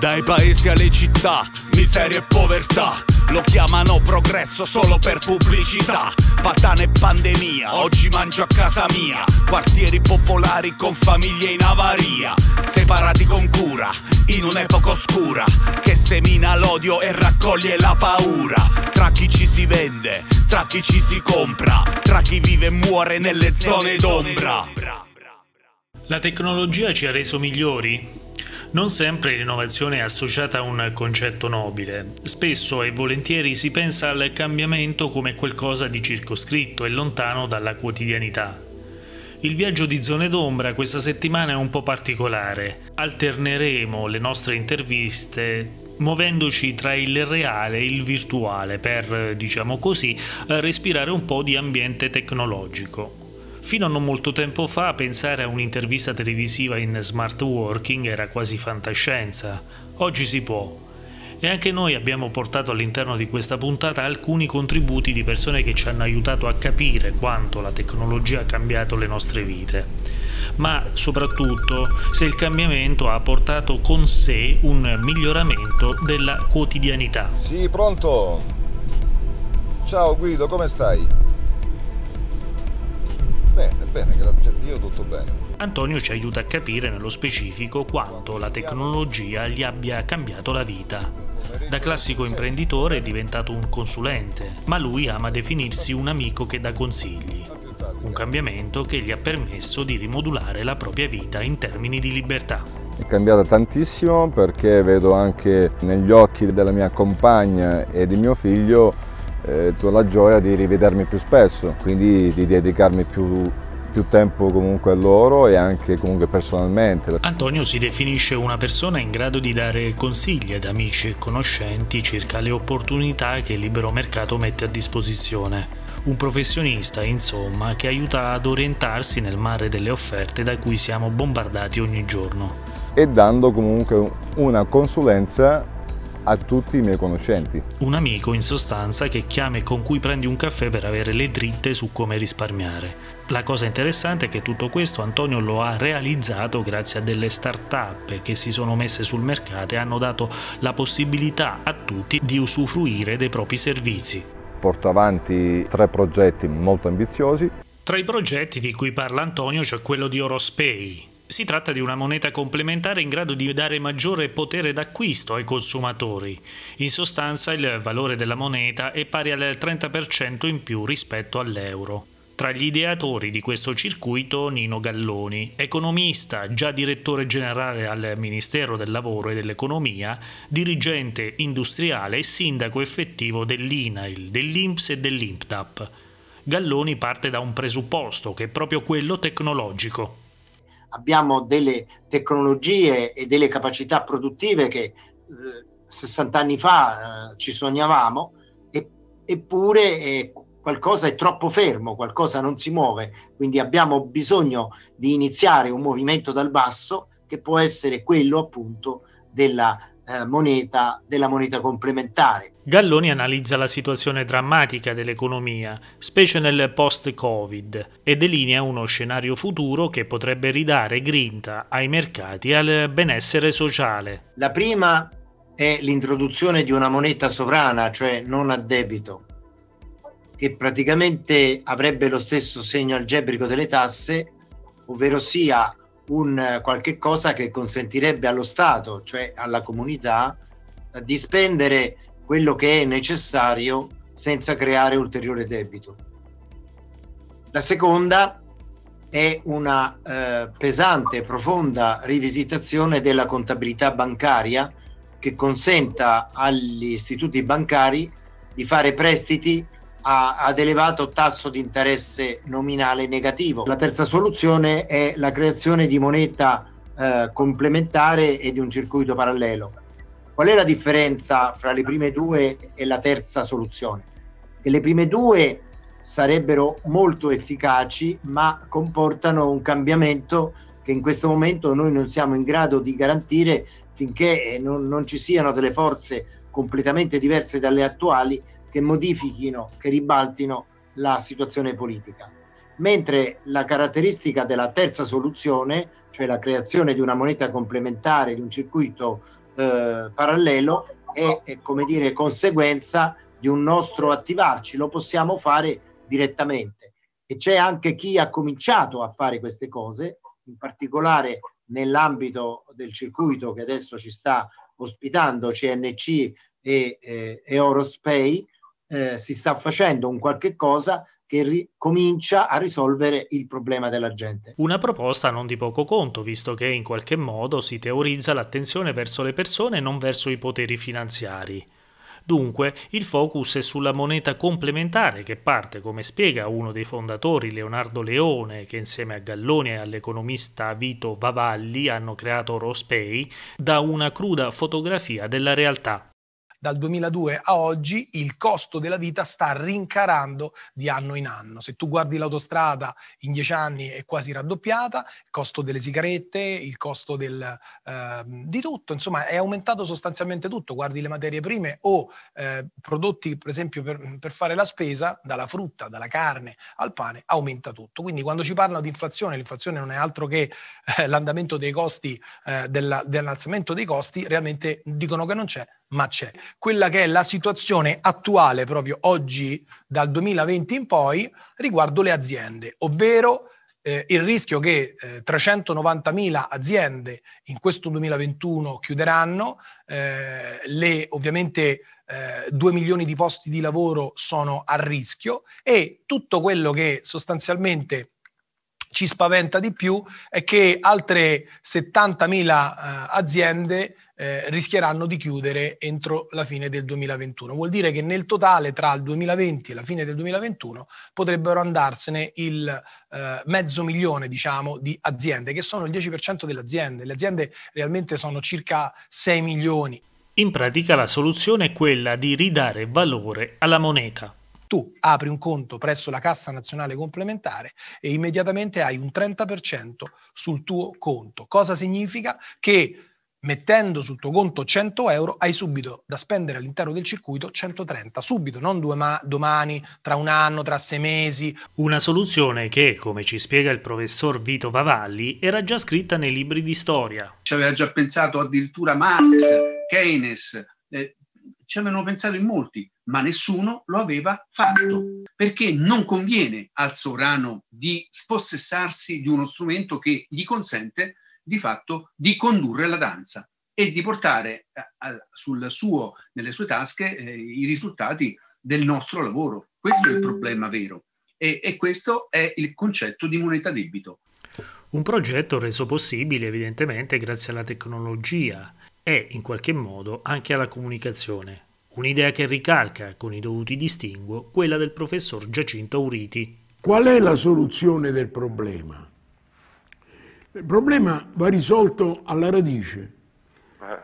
Dai paesi alle città, miseria e povertà. Lo chiamano progresso solo per pubblicità. Patane e pandemia, oggi mangio a casa mia. Quartieri popolari con famiglie in avaria. Separati con cura, in un'epoca oscura. Che semina l'odio e raccoglie la paura. Tra chi ci si vende, tra chi ci si compra. Tra chi vive e muore nelle zone d'ombra. La tecnologia ci ha reso migliori? Non sempre l'innovazione è associata a un concetto nobile. Spesso e volentieri si pensa al cambiamento come qualcosa di circoscritto e lontano dalla quotidianità. Il viaggio di zone d'ombra questa settimana è un po' particolare. Alterneremo le nostre interviste muovendoci tra il reale e il virtuale per, diciamo così, respirare un po' di ambiente tecnologico. Fino a non molto tempo fa pensare a un'intervista televisiva in smart working era quasi fantascienza. Oggi si può. E anche noi abbiamo portato all'interno di questa puntata alcuni contributi di persone che ci hanno aiutato a capire quanto la tecnologia ha cambiato le nostre vite. Ma soprattutto se il cambiamento ha portato con sé un miglioramento della quotidianità. Sì, pronto? Ciao Guido, come stai? Bene, grazie a Dio tutto bene. Antonio ci aiuta a capire nello specifico quanto la tecnologia gli abbia cambiato la vita. Da classico imprenditore è diventato un consulente, ma lui ama definirsi un amico che dà consigli. Un cambiamento che gli ha permesso di rimodulare la propria vita in termini di libertà. È cambiata tantissimo perché vedo anche negli occhi della mia compagna e di mio figlio eh, la gioia di rivedermi più spesso, quindi di dedicarmi più, più tempo comunque a loro e anche comunque personalmente. Antonio si definisce una persona in grado di dare consigli ad amici e conoscenti circa le opportunità che il libero mercato mette a disposizione. Un professionista, insomma, che aiuta ad orientarsi nel mare delle offerte da cui siamo bombardati ogni giorno. E dando comunque una consulenza a tutti i miei conoscenti. Un amico in sostanza che chiama e con cui prendi un caffè per avere le dritte su come risparmiare. La cosa interessante è che tutto questo Antonio lo ha realizzato grazie a delle start-up che si sono messe sul mercato e hanno dato la possibilità a tutti di usufruire dei propri servizi. Porto avanti tre progetti molto ambiziosi. Tra i progetti di cui parla Antonio c'è quello di Orospay, si tratta di una moneta complementare in grado di dare maggiore potere d'acquisto ai consumatori. In sostanza il valore della moneta è pari al 30% in più rispetto all'euro. Tra gli ideatori di questo circuito Nino Galloni, economista, già direttore generale al Ministero del Lavoro e dell'Economia, dirigente industriale e sindaco effettivo dell'INAIL, dell'INPS e dell'INPDAP. Galloni parte da un presupposto che è proprio quello tecnologico abbiamo delle tecnologie e delle capacità produttive che eh, 60 anni fa eh, ci sognavamo, e, eppure eh, qualcosa è troppo fermo, qualcosa non si muove, quindi abbiamo bisogno di iniziare un movimento dal basso che può essere quello appunto della eh, moneta, della moneta complementare. Galloni analizza la situazione drammatica dell'economia, specie nel post-Covid, e delinea uno scenario futuro che potrebbe ridare grinta ai mercati e al benessere sociale. La prima è l'introduzione di una moneta sovrana, cioè non a debito, che praticamente avrebbe lo stesso segno algebrico delle tasse, ovvero sia un eh, qualche cosa che consentirebbe allo Stato, cioè alla comunità, di spendere quello che è necessario senza creare ulteriore debito. La seconda è una eh, pesante e profonda rivisitazione della contabilità bancaria che consenta agli istituti bancari di fare prestiti a, ad elevato tasso di interesse nominale negativo. La terza soluzione è la creazione di moneta eh, complementare e di un circuito parallelo. Qual è la differenza fra le prime due e la terza soluzione? Che le prime due sarebbero molto efficaci, ma comportano un cambiamento che in questo momento noi non siamo in grado di garantire finché non, non ci siano delle forze completamente diverse dalle attuali che modifichino, che ribaltino la situazione politica. Mentre la caratteristica della terza soluzione, cioè la creazione di una moneta complementare, di un circuito eh, parallelo è, è, come dire, conseguenza di un nostro attivarci, lo possiamo fare direttamente. E c'è anche chi ha cominciato a fare queste cose, in particolare nell'ambito del circuito che adesso ci sta ospitando, CNC e, eh, e Orospay, eh, si sta facendo un qualche cosa che ri- comincia a risolvere il problema della gente. Una proposta non di poco conto, visto che in qualche modo si teorizza l'attenzione verso le persone e non verso i poteri finanziari. Dunque, il focus è sulla moneta complementare che parte, come spiega uno dei fondatori Leonardo Leone, che insieme a Galloni e all'economista Vito Vavalli hanno creato Rospay, da una cruda fotografia della realtà dal 2002 a oggi il costo della vita sta rincarando di anno in anno. Se tu guardi l'autostrada in dieci anni è quasi raddoppiata, il costo delle sigarette, il costo del, eh, di tutto, insomma è aumentato sostanzialmente tutto. Guardi le materie prime o eh, prodotti per esempio per, per, fare la spesa, dalla frutta, dalla carne al pane, aumenta tutto. Quindi quando ci parlano di inflazione, l'inflazione non è altro che eh, l'andamento dei costi, eh, della, dell'alzamento dei costi, realmente dicono che non c'è, ma c'è. Quella che è la situazione attuale proprio oggi, dal 2020 in poi, riguardo le aziende, ovvero eh, il rischio che eh, 390.000 aziende in questo 2021 chiuderanno, eh, le, ovviamente eh, 2 milioni di posti di lavoro sono a rischio e tutto quello che sostanzialmente ci spaventa di più è che altre 70.000 eh, aziende eh, rischieranno di chiudere entro la fine del 2021. Vuol dire che nel totale tra il 2020 e la fine del 2021 potrebbero andarsene il eh, mezzo milione diciamo, di aziende, che sono il 10% delle aziende. Le aziende realmente sono circa 6 milioni. In pratica la soluzione è quella di ridare valore alla moneta tu apri un conto presso la Cassa Nazionale Complementare e immediatamente hai un 30% sul tuo conto. Cosa significa? Che mettendo sul tuo conto 100 euro hai subito da spendere all'interno del circuito 130, subito, non ma- domani, tra un anno, tra sei mesi. Una soluzione che, come ci spiega il professor Vito Vavalli, era già scritta nei libri di storia. Ci aveva già pensato addirittura Marx, Keynes, eh, ci avevano pensato in molti ma nessuno lo aveva fatto, perché non conviene al sovrano di spossessarsi di uno strumento che gli consente di fatto di condurre la danza e di portare eh, sul suo, nelle sue tasche eh, i risultati del nostro lavoro. Questo è il problema vero e, e questo è il concetto di moneta debito. Un progetto reso possibile evidentemente grazie alla tecnologia e in qualche modo anche alla comunicazione. Un'idea che ricalca, con i dovuti distinguo, quella del professor Giacinto Auriti. Qual è la soluzione del problema? Il problema va risolto alla radice.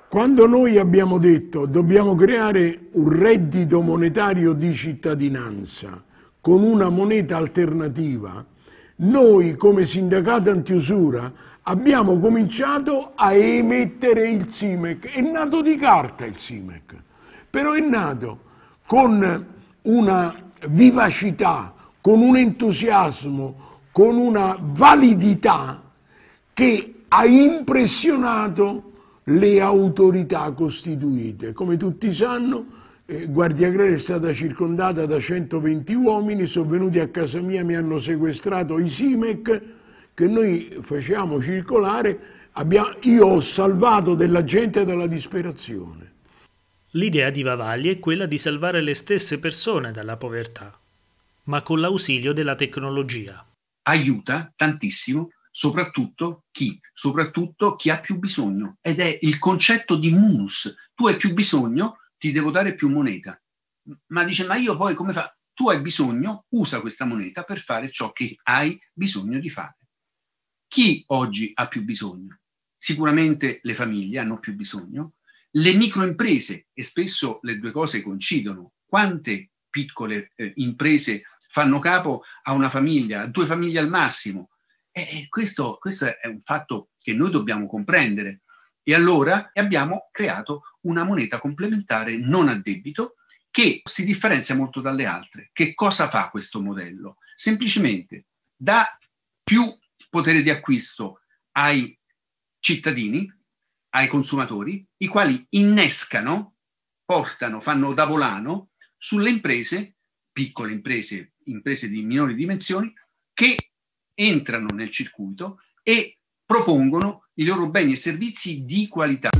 Quando noi abbiamo detto dobbiamo creare un reddito monetario di cittadinanza con una moneta alternativa, noi come sindacato antiusura abbiamo cominciato a emettere il SIMEC. È nato di carta il SIMEC però è nato con una vivacità, con un entusiasmo, con una validità che ha impressionato le autorità costituite. Come tutti sanno, eh, Guardia Agraria è stata circondata da 120 uomini, sono venuti a casa mia, mi hanno sequestrato i SIMEC che noi facciamo circolare, abbiamo, io ho salvato della gente dalla disperazione. L'idea di Vavagli è quella di salvare le stesse persone dalla povertà, ma con l'ausilio della tecnologia. Aiuta tantissimo soprattutto chi? Soprattutto chi ha più bisogno ed è il concetto di munus. Tu hai più bisogno, ti devo dare più moneta. Ma dice, ma io poi come fa? Tu hai bisogno, usa questa moneta per fare ciò che hai bisogno di fare. Chi oggi ha più bisogno? Sicuramente le famiglie hanno più bisogno, le microimprese, e spesso le due cose coincidono, quante piccole eh, imprese fanno capo a una famiglia, a due famiglie al massimo? E questo, questo è un fatto che noi dobbiamo comprendere. E allora abbiamo creato una moneta complementare non a debito che si differenzia molto dalle altre. Che cosa fa questo modello? Semplicemente dà più potere di acquisto ai cittadini ai consumatori, i quali innescano, portano, fanno da volano sulle imprese, piccole imprese, imprese di minori dimensioni, che entrano nel circuito e propongono i loro beni e servizi di qualità.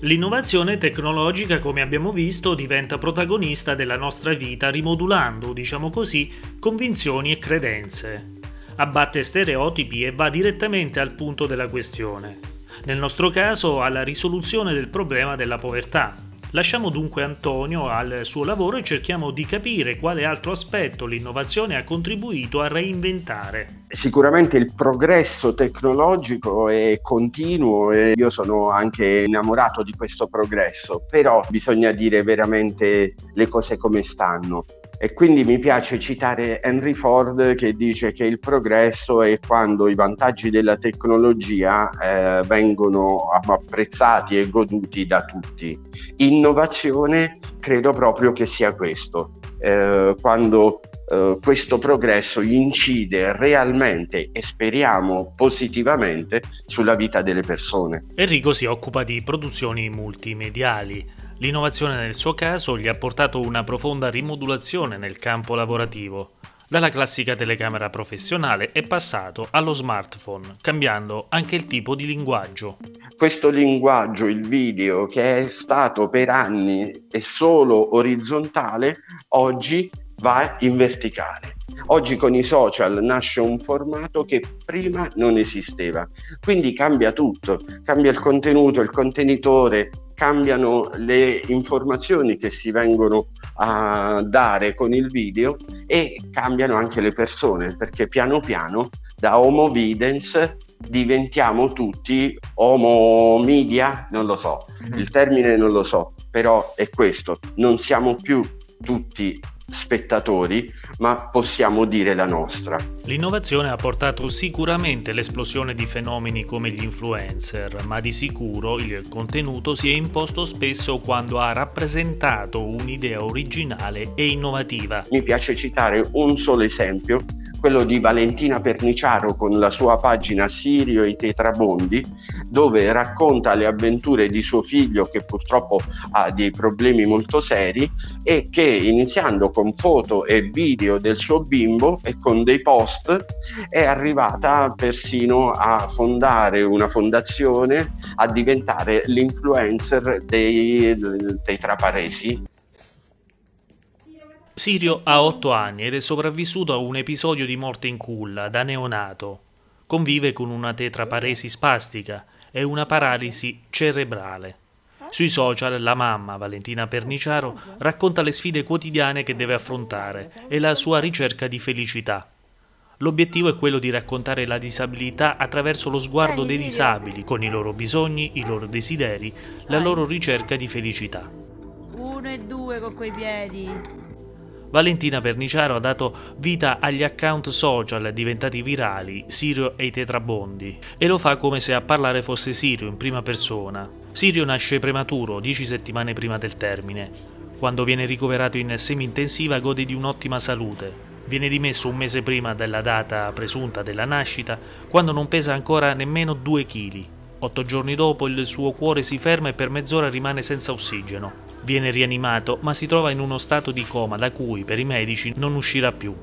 L'innovazione tecnologica, come abbiamo visto, diventa protagonista della nostra vita rimodulando, diciamo così, convinzioni e credenze. Abbatte stereotipi e va direttamente al punto della questione. Nel nostro caso alla risoluzione del problema della povertà, Lasciamo dunque Antonio al suo lavoro e cerchiamo di capire quale altro aspetto l'innovazione ha contribuito a reinventare. Sicuramente il progresso tecnologico è continuo e io sono anche innamorato di questo progresso, però bisogna dire veramente le cose come stanno. E quindi mi piace citare Henry Ford che dice che il progresso è quando i vantaggi della tecnologia eh, vengono apprezzati e goduti da tutti. Innovazione credo proprio che sia questo, eh, quando eh, questo progresso incide realmente e speriamo positivamente sulla vita delle persone. Enrico si occupa di produzioni multimediali L'innovazione nel suo caso gli ha portato una profonda rimodulazione nel campo lavorativo. Dalla classica telecamera professionale è passato allo smartphone, cambiando anche il tipo di linguaggio. Questo linguaggio, il video, che è stato per anni e solo orizzontale, oggi va in verticale. Oggi con i social nasce un formato che prima non esisteva, quindi cambia tutto, cambia il contenuto, il contenitore, cambiano le informazioni che si vengono a dare con il video e cambiano anche le persone perché piano piano da homo videns diventiamo tutti homo media, non lo so, mm-hmm. il termine non lo so, però è questo, non siamo più tutti spettatori, ma possiamo dire la nostra. L'innovazione ha portato sicuramente l'esplosione di fenomeni come gli influencer, ma di sicuro il contenuto si è imposto spesso quando ha rappresentato un'idea originale e innovativa. Mi piace citare un solo esempio, quello di Valentina Perniciaro con la sua pagina Sirio e i Tetrabondi, dove racconta le avventure di suo figlio che purtroppo ha dei problemi molto seri e che iniziando con foto e video del suo bimbo e con dei post è arrivata persino a fondare una fondazione, a diventare l'influencer dei, dei traparesi. Sirio ha 8 anni ed è sopravvissuto a un episodio di morte in culla da neonato. Convive con una tetraparesi spastica e una paralisi cerebrale. Sui social la mamma, Valentina Perniciaro, racconta le sfide quotidiane che deve affrontare e la sua ricerca di felicità. L'obiettivo è quello di raccontare la disabilità attraverso lo sguardo dei disabili, con i loro bisogni, i loro desideri, la loro ricerca di felicità. Uno e due con quei piedi. Valentina Perniciaro ha dato vita agli account social diventati virali, Sirio e i Tetrabondi, e lo fa come se a parlare fosse Sirio in prima persona. Sirio nasce prematuro, 10 settimane prima del termine. Quando viene ricoverato in semi-intensiva gode di un'ottima salute. Viene dimesso un mese prima della data presunta della nascita, quando non pesa ancora nemmeno 2 kg. Otto giorni dopo il suo cuore si ferma e per mezz'ora rimane senza ossigeno. Viene rianimato ma si trova in uno stato di coma da cui per i medici non uscirà più.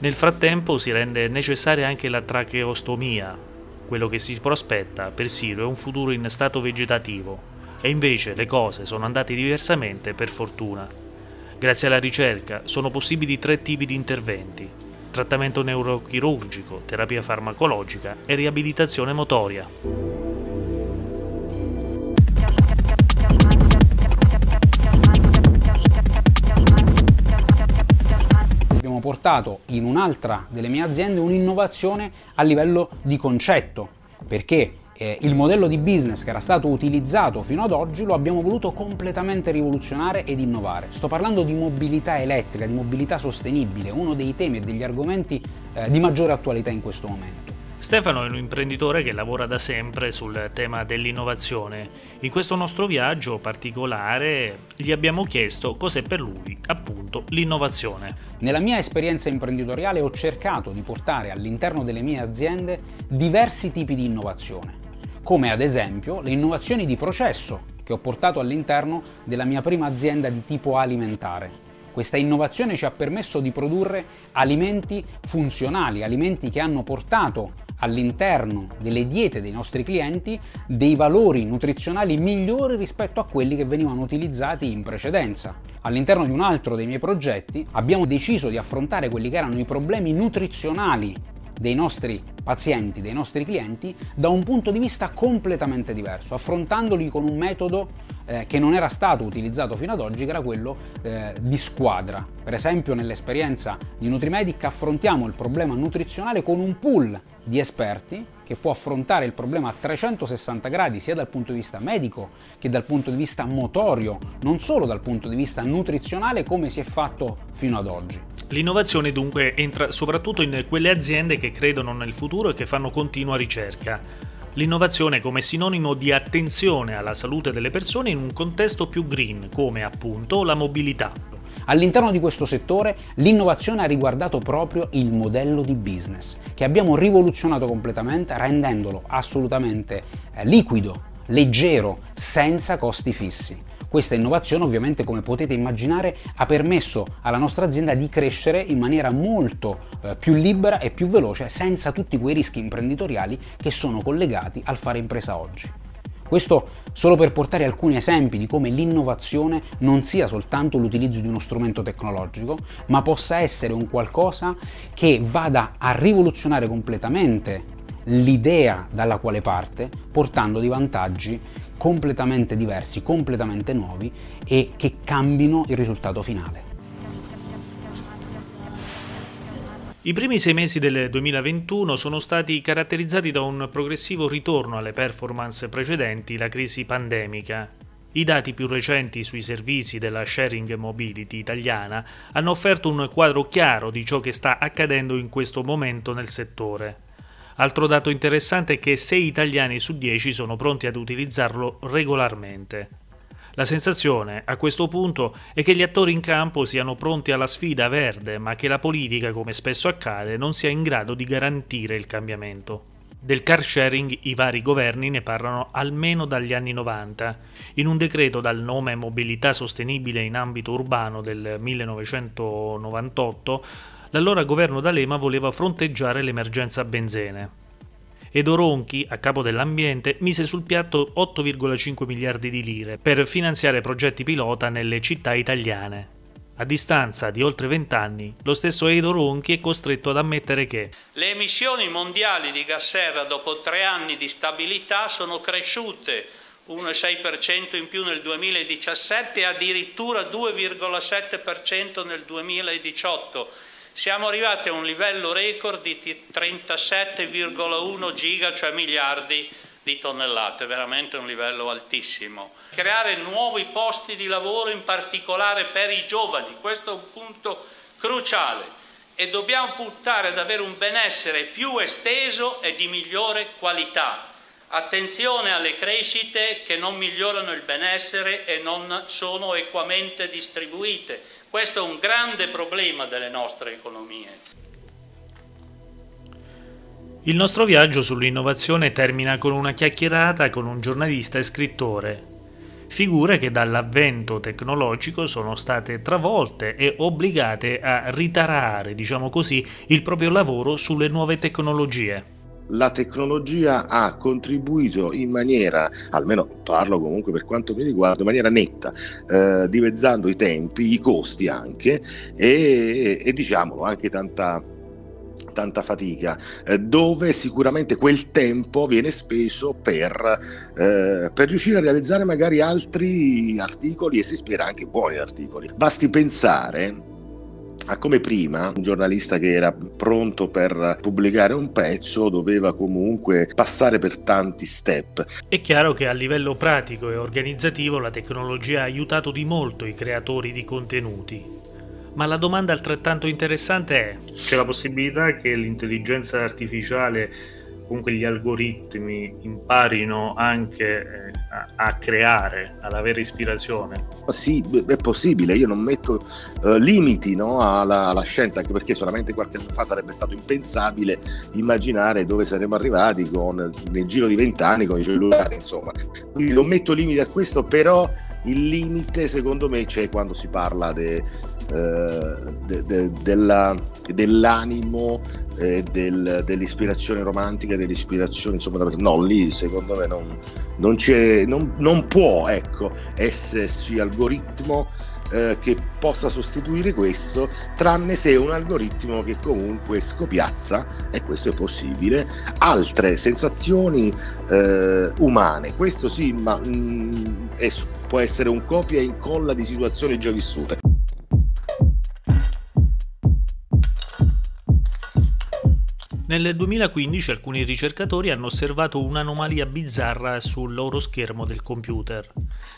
Nel frattempo si rende necessaria anche la tracheostomia. Quello che si prospetta per Siro è un futuro in stato vegetativo e invece le cose sono andate diversamente per fortuna. Grazie alla ricerca sono possibili tre tipi di interventi. Trattamento neurochirurgico, terapia farmacologica e riabilitazione motoria. Portato in un'altra delle mie aziende un'innovazione a livello di concetto, perché eh, il modello di business che era stato utilizzato fino ad oggi lo abbiamo voluto completamente rivoluzionare ed innovare. Sto parlando di mobilità elettrica, di mobilità sostenibile, uno dei temi e degli argomenti eh, di maggiore attualità in questo momento. Stefano è un imprenditore che lavora da sempre sul tema dell'innovazione. In questo nostro viaggio particolare gli abbiamo chiesto cos'è per lui appunto l'innovazione. Nella mia esperienza imprenditoriale ho cercato di portare all'interno delle mie aziende diversi tipi di innovazione, come ad esempio le innovazioni di processo che ho portato all'interno della mia prima azienda di tipo alimentare questa innovazione ci ha permesso di produrre alimenti funzionali, alimenti che hanno portato all'interno delle diete dei nostri clienti dei valori nutrizionali migliori rispetto a quelli che venivano utilizzati in precedenza. All'interno di un altro dei miei progetti abbiamo deciso di affrontare quelli che erano i problemi nutrizionali dei nostri pazienti, dei nostri clienti, da un punto di vista completamente diverso, affrontandoli con un metodo eh, che non era stato utilizzato fino ad oggi, che era quello eh, di squadra. Per esempio nell'esperienza di Nutrimedic affrontiamo il problema nutrizionale con un pool di esperti che può affrontare il problema a 360 gradi sia dal punto di vista medico che dal punto di vista motorio, non solo dal punto di vista nutrizionale come si è fatto fino ad oggi. L'innovazione dunque entra soprattutto in quelle aziende che credono nel futuro e che fanno continua ricerca. L'innovazione come sinonimo di attenzione alla salute delle persone in un contesto più green, come appunto la mobilità. All'interno di questo settore l'innovazione ha riguardato proprio il modello di business, che abbiamo rivoluzionato completamente rendendolo assolutamente eh, liquido, leggero, senza costi fissi. Questa innovazione ovviamente come potete immaginare ha permesso alla nostra azienda di crescere in maniera molto eh, più libera e più veloce senza tutti quei rischi imprenditoriali che sono collegati al fare impresa oggi. Questo solo per portare alcuni esempi di come l'innovazione non sia soltanto l'utilizzo di uno strumento tecnologico, ma possa essere un qualcosa che vada a rivoluzionare completamente l'idea dalla quale parte, portando dei vantaggi completamente diversi, completamente nuovi e che cambino il risultato finale. I primi sei mesi del 2021 sono stati caratterizzati da un progressivo ritorno alle performance precedenti la crisi pandemica. I dati più recenti sui servizi della sharing mobility italiana hanno offerto un quadro chiaro di ciò che sta accadendo in questo momento nel settore. Altro dato interessante è che 6 italiani su 10 sono pronti ad utilizzarlo regolarmente. La sensazione a questo punto è che gli attori in campo siano pronti alla sfida verde, ma che la politica, come spesso accade, non sia in grado di garantire il cambiamento. Del car sharing i vari governi ne parlano almeno dagli anni 90. In un decreto dal nome Mobilità sostenibile in ambito urbano del 1998 l'allora governo D'Alema voleva fronteggiare l'emergenza benzene. Edo Ronchi, a capo dell'ambiente, mise sul piatto 8,5 miliardi di lire per finanziare progetti pilota nelle città italiane. A distanza di oltre vent'anni, lo stesso Edo Ronchi è costretto ad ammettere che le emissioni mondiali di gas serra dopo tre anni di stabilità sono cresciute un 6% in più nel 2017 e addirittura 2,7% nel 2018 siamo arrivati a un livello record di 37,1 giga, cioè miliardi di tonnellate, veramente un livello altissimo. Creare nuovi posti di lavoro in particolare per i giovani, questo è un punto cruciale e dobbiamo puntare ad avere un benessere più esteso e di migliore qualità. Attenzione alle crescite che non migliorano il benessere e non sono equamente distribuite questo è un grande problema delle nostre economie. Il nostro viaggio sull'innovazione termina con una chiacchierata con un giornalista e scrittore, figure che dall'avvento tecnologico sono state travolte e obbligate a ritarare, diciamo così, il proprio lavoro sulle nuove tecnologie la tecnologia ha contribuito in maniera, almeno parlo comunque per quanto mi riguarda, in maniera netta, eh, dimezzando i tempi, i costi anche e, e diciamolo anche tanta tanta fatica, eh, dove sicuramente quel tempo viene speso per, eh, per, riuscire a realizzare magari altri articoli e si spera anche buoni articoli. Basti pensare a come prima un giornalista che era pronto per pubblicare un pezzo doveva comunque passare per tanti step. È chiaro che a livello pratico e organizzativo la tecnologia ha aiutato di molto i creatori di contenuti. Ma la domanda altrettanto interessante è: c'è la possibilità che l'intelligenza artificiale comunque gli algoritmi imparino anche eh, a, a, creare, ad avere ispirazione? Sì, è possibile, io non metto uh, limiti no, alla, alla, scienza, anche perché solamente qualche anno fa sarebbe stato impensabile immaginare dove saremmo arrivati con, nel giro di vent'anni con i cellulari, insomma. Quindi non metto limiti a questo, però il limite secondo me c'è quando si parla de, eh, de, de, della, dell'animo eh, del, dell'ispirazione romantica dell'ispirazione insomma no lì secondo me non, non, non, non può ecco, esserci algoritmo eh, che possa sostituire questo, tranne se un algoritmo che comunque scopiazza, e questo è possibile, altre sensazioni eh, umane. Questo sì, ma mh, mm, è, può essere un copia e incolla di situazioni già vissute. Nel 2015 alcuni ricercatori hanno osservato un'anomalia bizzarra sul loro schermo del computer.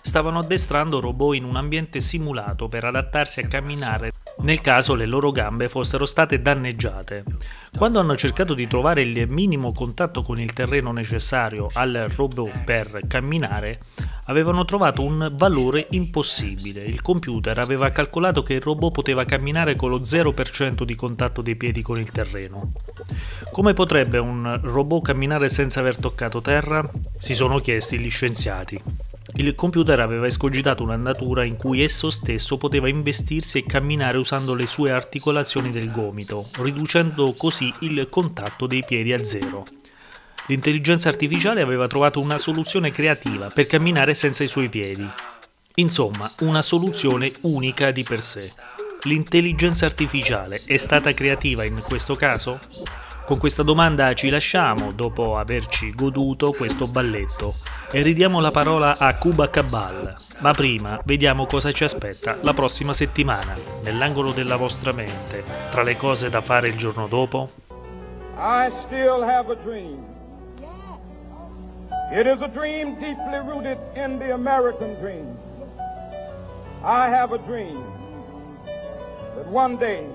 Stavano addestrando robot in un ambiente simulato per adattarsi a camminare nel caso le loro gambe fossero state danneggiate. Quando hanno cercato di trovare il minimo contatto con il terreno necessario al robot per camminare, avevano trovato un valore impossibile. Il computer aveva calcolato che il robot poteva camminare con lo 0% di contatto dei piedi con il terreno. Come potrebbe un robot camminare senza aver toccato terra? Si sono chiesti gli scienziati. Il computer aveva escogitato un'andatura in cui esso stesso poteva investirsi e camminare usando le sue articolazioni del gomito, riducendo così il contatto dei piedi a zero. L'intelligenza artificiale aveva trovato una soluzione creativa per camminare senza i suoi piedi. Insomma, una soluzione unica di per sé. L'intelligenza artificiale è stata creativa in questo caso? Con questa domanda ci lasciamo dopo averci goduto questo balletto e ridiamo la parola a Cuba Cabal. Ma prima vediamo cosa ci aspetta la prossima settimana, nell'angolo della vostra mente, tra le cose da fare il giorno dopo. I still have a dream. It is a dream deeply rooted in the American dream. I have a dream that one day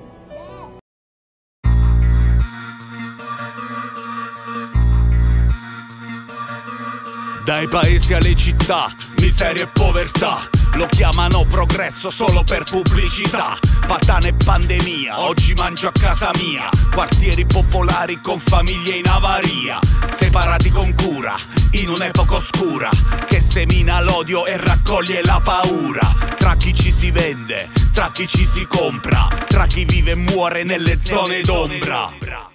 Dai paesi alle città, miseria e povertà. Lo chiamano progresso solo per pubblicità. Patane e pandemia, oggi mangio a casa mia. Quartieri popolari con famiglie in avaria. Separati con cura, in un'epoca oscura. Che semina l'odio e raccoglie la paura. Tra chi ci si vende, tra chi ci si compra. Tra chi vive e muore nelle zone d'ombra.